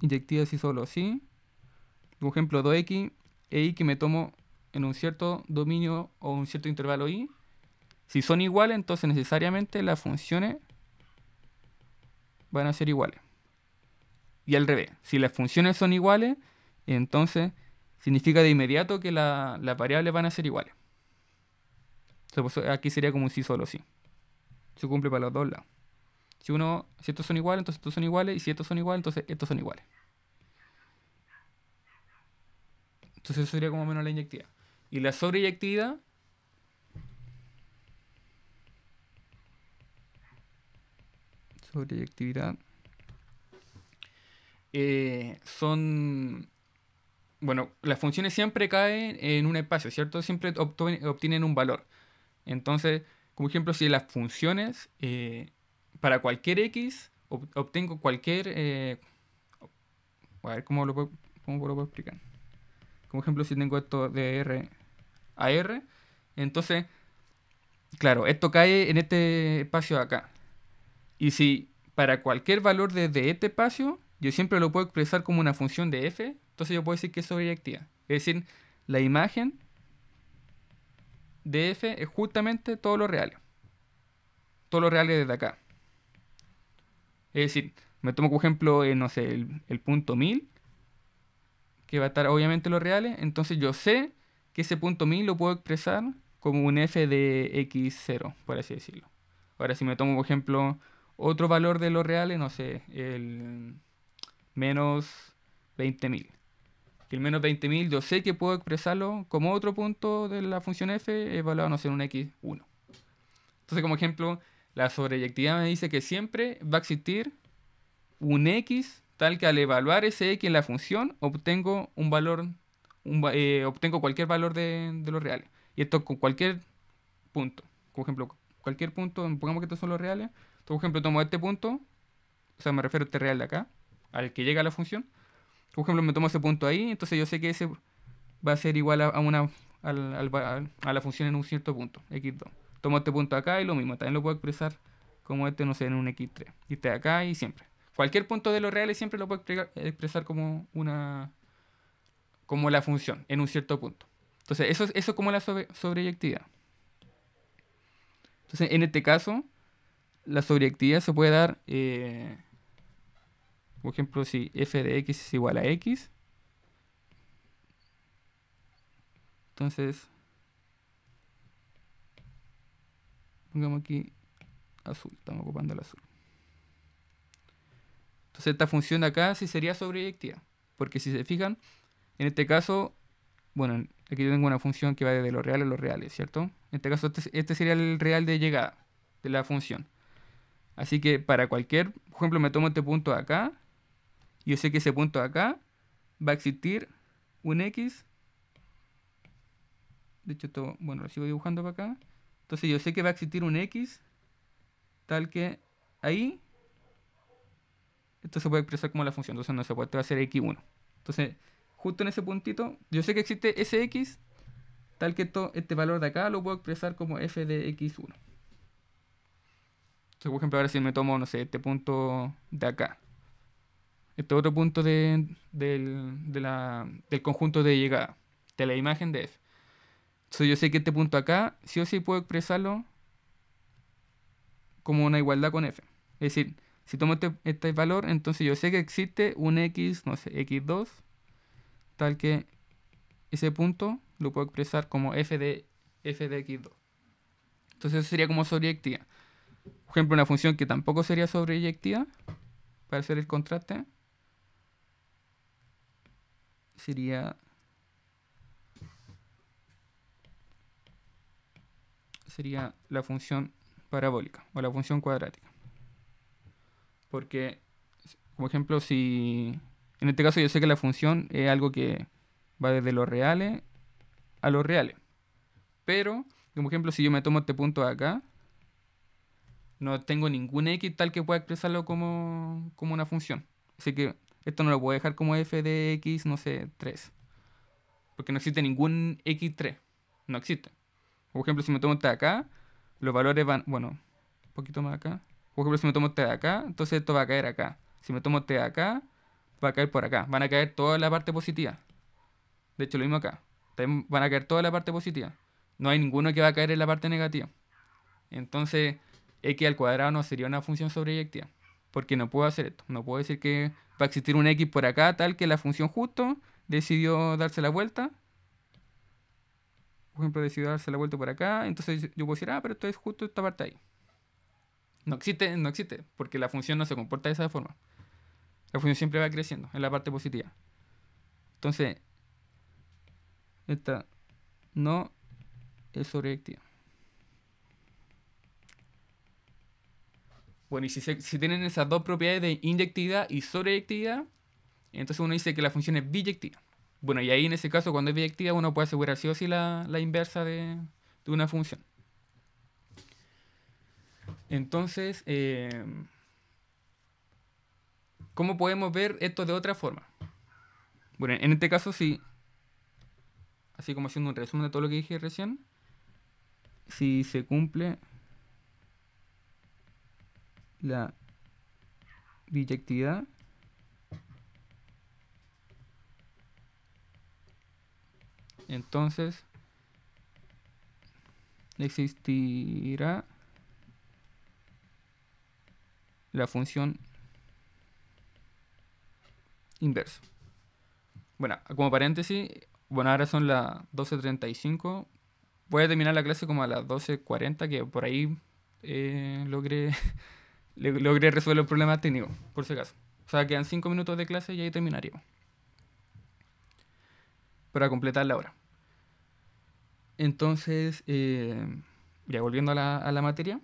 [SPEAKER 1] Inyectiva si solo sí. Por ejemplo, 2x e y que me tomo en un cierto dominio o un cierto intervalo y. Si son iguales, entonces necesariamente las funciones van a ser iguales. Y al revés, si las funciones son iguales, entonces significa de inmediato que las variables van a ser iguales. Pues, aquí sería como un sí solo sí. Se cumple para los dos lados. Si uno, si estos son iguales, entonces estos son iguales, y si estos son iguales, entonces estos son iguales. Entonces eso sería como menos la inyectiva. Y la sobreyectividad sobreyectividad eh, son bueno, las funciones siempre caen en un espacio, ¿cierto? Siempre obtienen un valor. Entonces, como ejemplo, si las funciones, eh, para cualquier x, obtengo cualquier... Eh, a ver, ¿cómo lo, puedo, ¿cómo lo puedo explicar? Como ejemplo, si tengo esto de R a R, entonces, claro, esto cae en este espacio de acá. Y si para cualquier valor desde este espacio, yo siempre lo puedo expresar como una función de f, entonces yo puedo decir que es sobreyectiva. Es decir, la imagen de f es justamente todo lo real. Todo lo real desde acá. Es decir, me tomo como ejemplo, eh, no sé, el, punto 1000, que va a estar obviamente los reales, entonces yo sé que ese punto 1000 lo puedo expresar como un f de x0, por así decirlo. Ahora si me tomo por ejemplo otro valor de los reales, no sé, el menos 20.000 que el menos 20.000 yo sé que puedo expresarlo como otro punto de la función f evaluado, no sé, en un x1. Entonces, como ejemplo, la sobreyectividad me dice que siempre va a existir un x tal que al evaluar ese x en la función obtengo un valor, eh, obtengo cualquier valor de, los reales. Y esto con cualquier punto. Por ejemplo, cualquier punto, pongamos que estos son los reales. por ejemplo, tomo este punto, o sea, me refiero a este real de acá, al que llega a la función por ejemplo, me tomo ese punto ahí, entonces yo sé que ese va a ser igual a, una a, la función en un cierto punto, x2. Tomo este punto acá y lo mismo, también lo puedo expresar como este, no sé, en un x3. Y este acá y siempre. Cualquier punto de los reales siempre lo puedo expresar como una como la función en un cierto punto. Entonces, eso, eso es como la sobre, sobreyectividad. Entonces, en este caso, la sobreyectividad se puede dar eh, por ejemplo, si f de x es igual a x, entonces, pongamos aquí azul, estamos ocupando el azul. Entonces esta función de acá sí sería sobreyectiva, porque si se fijan, en este caso, bueno, aquí yo tengo una función que va desde los reales a los reales, ¿cierto? En este caso este, este sería el real de llegada de la función. Así que para cualquier, por ejemplo, me tomo este punto de acá yo sé que ese punto de acá va a existir un X. De hecho, esto, bueno, lo sigo dibujando para acá. Entonces yo sé que va a existir un X tal que ahí esto se puede expresar como la función. Entonces no se puede, esto va a ser X1. Entonces, justo en ese puntito, yo sé que existe ese X tal que esto, este valor de acá lo puedo expresar como f de x1. Entonces, por ejemplo, ahora si me tomo, no sé, este punto de acá este otro punto de, del, del conjunto de llegada, de la imagen de f. Entonces yo sé que este punto acá, sí o sí puedo expresarlo como una igualdad con f. Es decir, si tomo este, este valor, entonces yo sé que existe un x, no sé, x2, tal que ese punto lo puedo expresar como f de, f de x2. Entonces eso sería como sobreyectiva. Por ejemplo, una función que tampoco sería sobreyectiva, para hacer el contraste, sería sería la función parabólica o la función cuadrática. Porque, como ejemplo, si en este caso yo sé que la función es algo que va desde los reales a los reales. Pero, como ejemplo, si yo me tomo este punto de acá, no tengo ningún x tal que pueda expresarlo como, como una función. Así que esto no lo puedo dejar como f de x, no sé, 3. Porque no existe ningún x3. No existe. Por ejemplo, si me tomo este de acá, los valores van, bueno, un poquito más acá. Por ejemplo, si me tomo este de acá, entonces esto va a caer acá. Si me tomo este de acá, va a caer por acá. Van a caer toda la parte positiva. De hecho, lo mismo acá. Van a caer toda la parte positiva. No hay ninguno que va a caer en la parte negativa. Entonces, x al cuadrado no sería una función sobreyectiva. Porque no puedo hacer esto. No puedo decir que va a existir un x por acá tal que la función justo decidió darse la vuelta. Por ejemplo, decidió darse la vuelta por acá. Entonces yo puedo decir, ah, pero esto es justo esta parte ahí. No existe, no existe, porque la función no se comporta de esa forma. La función siempre va creciendo en la parte positiva. Entonces, esta no es sobreyectiva. Bueno, y si, si, tienen esas dos propiedades de inyectividad y sobreyectividad, entonces uno dice que la función es biyectiva. Bueno, y ahí en ese caso, cuando es biyectiva, uno puede asegurar sí o sí la, inversa de, una función. Entonces, eh, ¿cómo podemos ver esto de otra forma? Bueno, en este caso sí, así como haciendo un resumen de todo lo que dije recién, si se cumple la biyectividad entonces existirá la función inversa. Bueno, como paréntesis, bueno, ahora son las 12.35. Voy a terminar la clase como a las 12.40, que por ahí eh, logré (laughs) logré resolver el problema técnico, por si acaso. O sea, quedan 5 minutos de clase y ahí terminaríamos. Para completar la hora. Entonces, eh, ya volviendo a la, materia.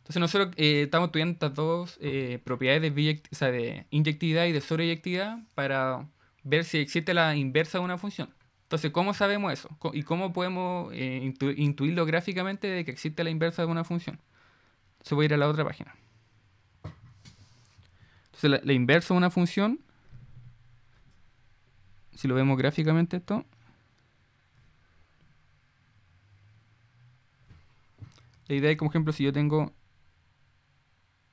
[SPEAKER 1] Entonces nosotros eh, estamos estudiando estas dos eh, propiedades de, o sea, de inyectividad y de sobreyectividad para ver si existe la inversa de una función. Entonces, ¿cómo sabemos eso? ¿Y cómo podemos intuirlo gráficamente de que existe la inversa de una función? Se voy a ir a la otra página. Entonces la, inversa de una función, si lo vemos gráficamente esto, la idea es como ejemplo si yo tengo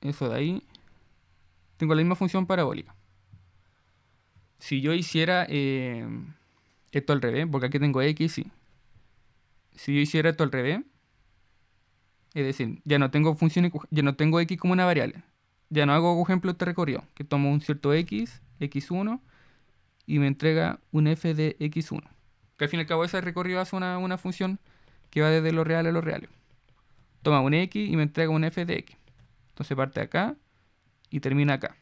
[SPEAKER 1] eso de ahí, tengo la misma función parabólica. Si yo hiciera eh, esto al revés, porque aquí tengo x. Si yo hiciera esto al revés, es decir, ya no tengo funciones, ya no tengo x como una variable, ya no hago ejemplo este recorrido, que tomo un cierto x, x1, y me entrega un f de x1. Que al fin y al cabo ese recorrido hace una, función que va desde lo real a lo real. Toma un x y me entrega un f de x. Entonces parte acá y termina acá.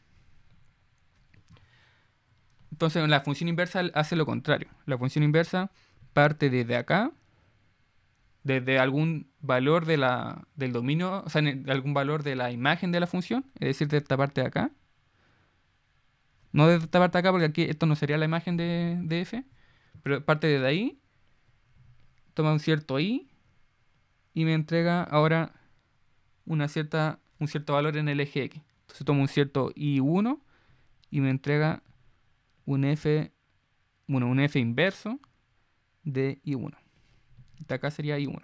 [SPEAKER 1] Entonces la función inversa hace lo contrario. La función inversa parte desde acá desde algún valor de la, del dominio, o sea, algún valor de la imagen de la función, es decir, de esta parte de acá. No de esta parte acá, porque aquí esto no sería la imagen de, de f, pero parte de ahí, toma un cierto i y me entrega ahora una cierta, un cierto valor en el eje x. Entonces tomo un cierto i1 y me entrega un f, bueno, un f inverso de i1 de acá sería I1.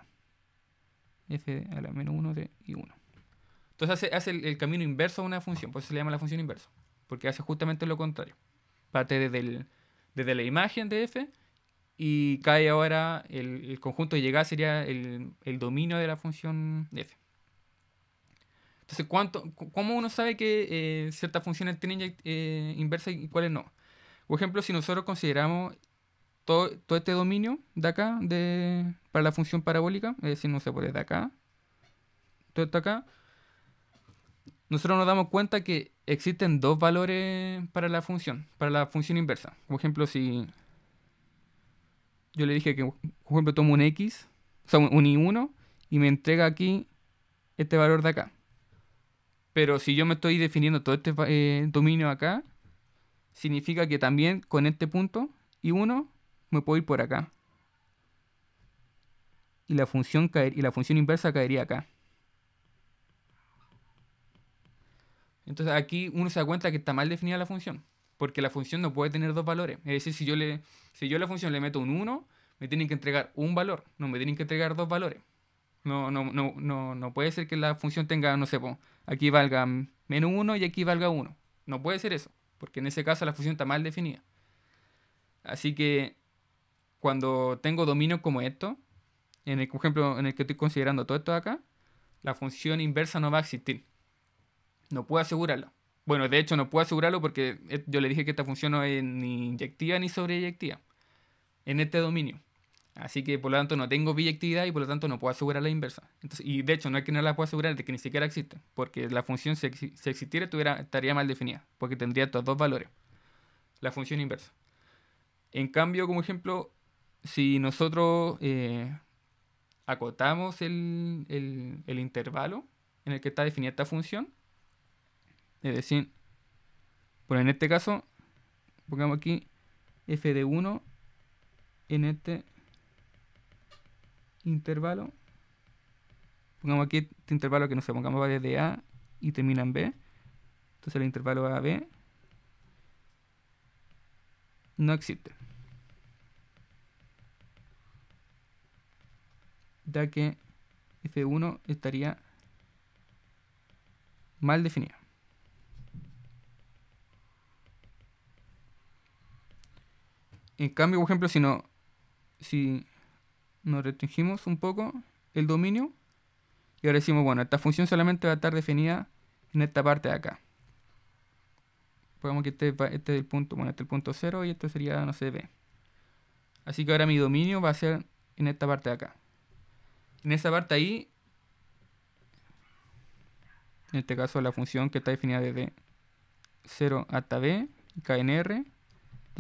[SPEAKER 1] F a la menos 1 de I1. Entonces hace, el, camino inverso a una función, por eso se le llama la función inversa. Porque hace justamente lo contrario. Parte desde, desde la imagen de F y cae ahora el, el conjunto de llegada sería el, el dominio de la función f. Entonces, ¿cuánto, cu- ¿cómo uno sabe que eh, ciertas funciones tienen eh, inversa y cuáles no? Por ejemplo, si nosotros consideramos todo, todo este dominio de acá de, para la función parabólica, es decir, no sé, pues desde acá, todo esto acá, nosotros nos damos cuenta que existen dos valores para la función, para la función inversa. Por ejemplo, si yo le dije que, por ejemplo, tomo un x, o sea, un, un i1, y me entrega aquí este valor de acá. Pero si yo me estoy definiendo todo este eh, dominio acá, significa que también con este punto i1 me puedo ir por acá. Y la función, caer- y la función inversa caería acá. Entonces aquí uno se da cuenta que está mal definida la función. Porque la función no puede tener dos valores. Es decir, si yo, le, si yo a la función le meto un 1, me tienen que entregar un valor. No me tienen que entregar dos valores. No, no, no, no, no puede ser que la función tenga, no sé, aquí valga menos 1 y aquí valga 1. No puede ser eso. Porque en ese caso la función está mal definida. Así que cuando tengo dominios como esto, en el ejemplo en el que estoy considerando todo esto de acá, la función inversa no va a existir. No puedo asegurarlo. Bueno, de hecho no puedo asegurarlo porque eh, yo le dije que esta función no es ni inyectiva ni sobreyectiva en este dominio. Así que por lo tanto no tengo biyectividad y por lo tanto no puedo asegurar la inversa. Y de hecho no es que no la pueda asegurar, es que ni siquiera existe. Porque la función si, exi- si existiera estuviera- estaría mal definida. Porque tendría estos dos valores. La función inversa. En cambio, como ejemplo, si nosotros eh, acotamos el- el intervalo en el que está definida esta función, es decir, bueno, en este caso, pongamos aquí f de 1 en este intervalo. Pongamos aquí este intervalo que no sé, pongamos va desde A y termina en B. Entonces el intervalo A a B no existe. Ya que F1 estaría mal definida. En cambio, por ejemplo, si no, si nos restringimos un poco el dominio y ahora decimos, bueno, esta función solamente va a estar definida en esta parte de acá. Pongamos que este, este es el punto, bueno, este es el punto 0 y esto sería, no sé, B. Así que ahora mi dominio va a ser en esta parte de acá. En esa parte ahí, en este caso la función que está definida desde 0 hasta B, y cae en R,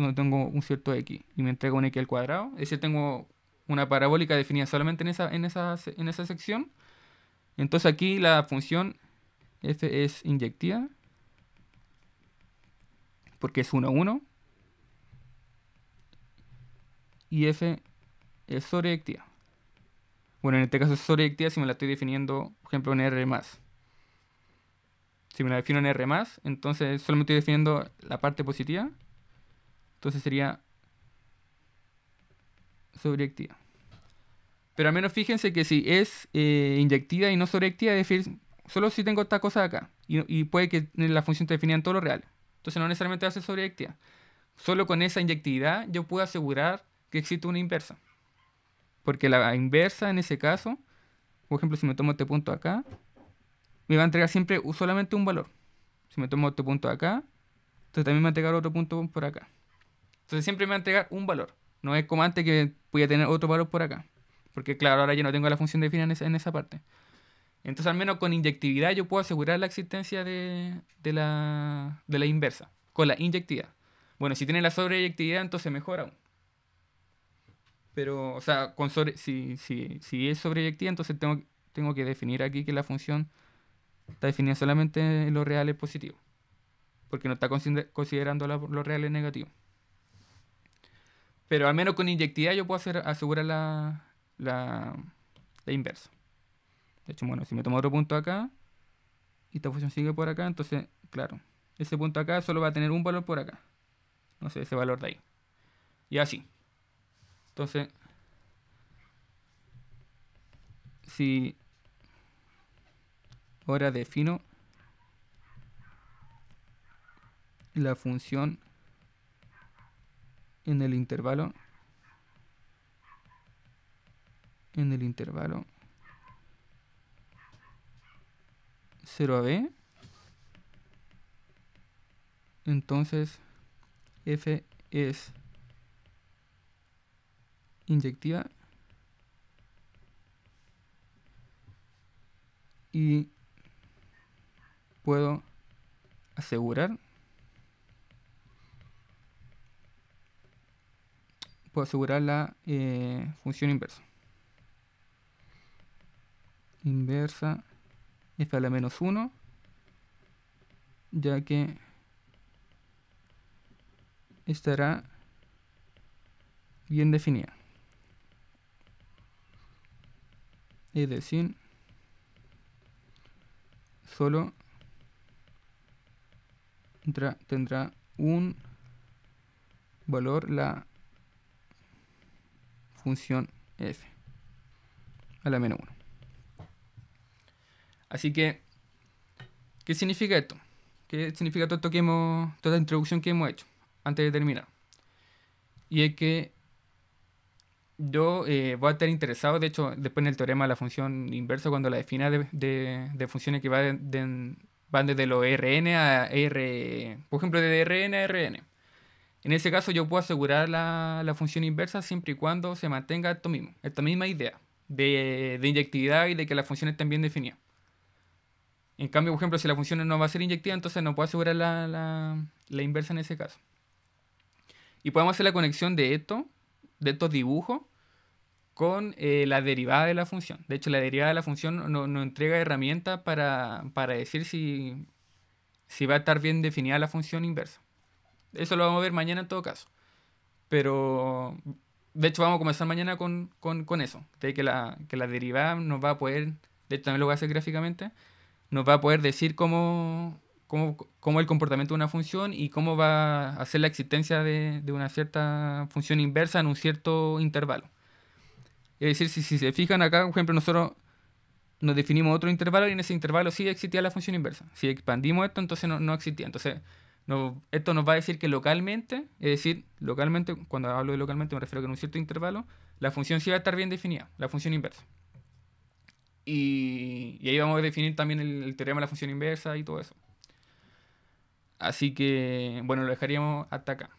[SPEAKER 1] donde tengo un cierto x y me entrega un x al cuadrado. Es decir, tengo una parabólica definida solamente en esa, en esa, en esa sección. Entonces aquí la función f es inyectiva porque es 1, 1 y f es sobreyectiva. Bueno, en este caso es sobreyectiva si me la estoy definiendo, por ejemplo, en R+. Si me la defino en R+, entonces solo me estoy definiendo la parte positiva. Entonces sería sobreyectiva. Pero al menos fíjense que si es eh, inyectiva y no sobreyectiva, es decir, solo si tengo esta cosa acá. Y, puede que la función definida en todos los reales. Entonces no necesariamente va a ser sobreyectiva. Solo con esa inyectividad yo puedo asegurar que existe una inversa. Porque la inversa en ese caso, por ejemplo, si me tomo este punto acá, me va a entregar siempre solamente un valor. Si me tomo este punto acá, entonces también me va a entregar otro punto por acá. Entonces siempre me va a entregar un valor. No es como antes que podía tener otro valor por acá. Porque claro, ahora ya no tengo la función definida en esa, en esa parte. Entonces al menos con inyectividad yo puedo asegurar la existencia de, de la, de la inversa. Con la inyectividad. Bueno, si tiene la sobreyectividad, entonces mejor aún. Pero, o sea, con sobre, si, si, si es sobreyectiva, entonces tengo, tengo que definir aquí que la función está definida solamente en los reales positivos. Porque no está consider- considerando los reales negativos. Pero al menos con inyectividad yo puedo hacer, asegurar la, la, la inversa. De hecho, bueno, si me tomo otro punto acá y esta función sigue por acá, entonces, claro, ese punto acá solo va a tener un valor por acá. No sé, ese valor de ahí. Y así. Entonces, si ahora defino la función en el intervalo en el intervalo 0 a b, entonces f es inyectiva y puedo asegurar puedo asegurar la eh, función inversa. Inversa f a la menos 1 ya que estará bien definida. Es decir solo tendrá, un valor la función f a la menos 1. Así que, ¿qué significa esto? ¿Qué significa todo esto que hemos, toda la introducción que hemos hecho antes de terminar? Y es que yo eh, voy a estar interesado, de hecho, después en el teorema de la función inversa, cuando la defina de, funciones que van desde los Rn a R, por ejemplo, de Rn a Rn. En ese caso yo puedo asegurar la, función inversa siempre y cuando se mantenga esto mismo, esta misma idea de, inyectividad y de que la función estén bien definidas. En cambio, por ejemplo, si la función no va a ser inyectiva, entonces no puedo asegurar la, la inversa en ese caso. Y podemos hacer la conexión de esto, de estos dibujos, con eh, la derivada de la función. De hecho, la derivada de la función nos entrega herramientas para, decir si, si va a estar bien definida la función inversa. Eso lo vamos a ver mañana en todo caso. Pero, de hecho, vamos a comenzar mañana con, eso. De que la, que la derivada nos va a poder, de hecho también lo voy a hacer gráficamente, nos va a poder decir cómo, cómo, el comportamiento de una función y cómo va a ser la existencia de, de una cierta función inversa en un cierto intervalo. Es decir, si, se fijan acá, por ejemplo, nosotros nos definimos otro intervalo y en ese intervalo sí existía la función inversa. Si expandimos esto, entonces no, existía. Entonces, esto nos va a decir que localmente, es decir, localmente, cuando hablo de localmente me refiero a que en un cierto intervalo, la función sí va a estar bien definida, la función inversa. Y, ahí vamos a definir también el, teorema de la función inversa y todo eso. Así que, bueno, lo dejaríamos hasta acá.